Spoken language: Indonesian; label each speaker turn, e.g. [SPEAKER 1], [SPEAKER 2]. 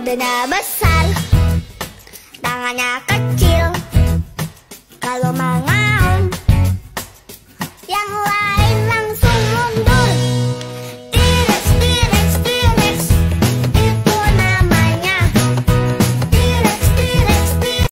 [SPEAKER 1] Dana besar, tangannya kecil, kalau mangan.